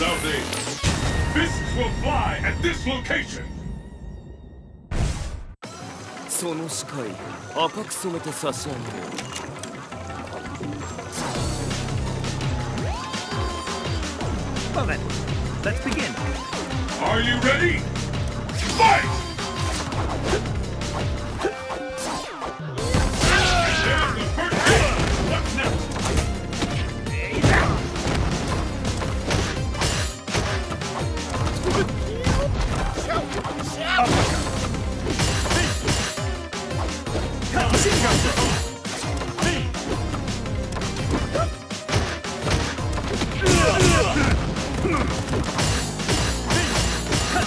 Southeast. Fists will fly at this location. その視界赤く染めて差し上げる Well then, let's begin. Are you ready?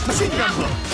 Machine gun blow. Machine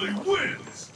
that. Wins.